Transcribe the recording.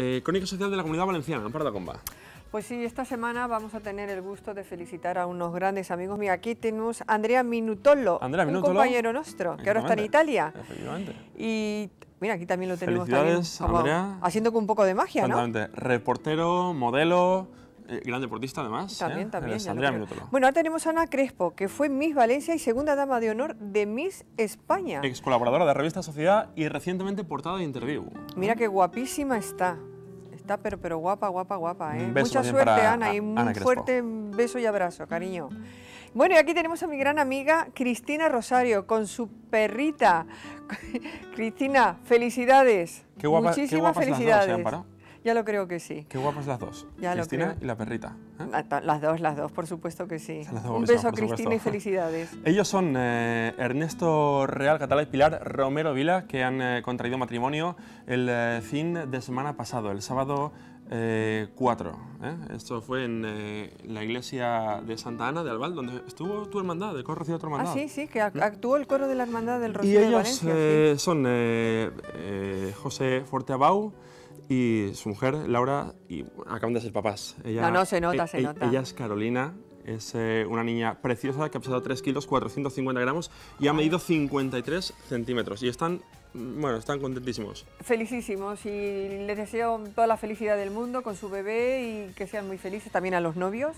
Eh, crónica social de la Comunidad Valenciana, Amparo da Comba. Pues sí, esta semana vamos a tener el gusto de felicitar a unos grandes amigos. Mira, aquí tenemos a Andrea Minutolo, Andrea un Minutolo. compañero nuestro, que ahora está en Italia. Efectivamente. Y mira, aquí también lo tenemos Felicidades, también, Andrea. haciendo con un poco de magia, ¿no? Exactamente. Reportero, modelo, eh, gran deportista además. También, ¿eh? también. Bueno, ahora tenemos a Ana Crespo, que fue Miss Valencia y segunda dama de honor de Miss España. Ex colaboradora de Revista Sociedad y recientemente portada de Interview. Mira qué guapísima está. Está pero, pero guapa, guapa, guapa. ¿eh? Un beso Mucha suerte, Ana, y un fuerte beso y abrazo, cariño. Bueno, y aquí tenemos a mi gran amiga Cristina Rosario con su perrita. Cristina, felicidades. Qué guapa- qué Muchísimas guapas las dos, ¿eh, felicidades. Ya lo creo que sí. Qué guapas las dos. Ya lo Cristina creo. y la perrita. ¿eh? Ta- Las dos, las dos, por supuesto que sí. Las dos Un beso, por Cristina, y felicidades. Ellos son eh, Ernesto Real Catalá y Pilar Romero Vila, que han eh, contraído matrimonio el fin de semana pasado, el sábado eh, 4. ¿eh? Esto fue en eh, la iglesia de Santa Ana de Albal, donde estuvo tu hermandad, el coro recibió tu Ah, hermandad. sí, sí, que ac- actuó el coro de la Hermandad del Y Rocío de ellos Valencia. eh, son eh, eh, José Forteabau y su mujer, Laura, y acaban de ser papás. Ella, No, no, se nota, eh, se nota. Ella es Carolina, es eh, una niña preciosa que ha pesado 3 kilos, 450 gramos y ha medido 53 centímetros. Y están, bueno, están contentísimos. Felicísimos y les deseo toda la felicidad del mundo con su bebé y que sean muy felices también a los novios.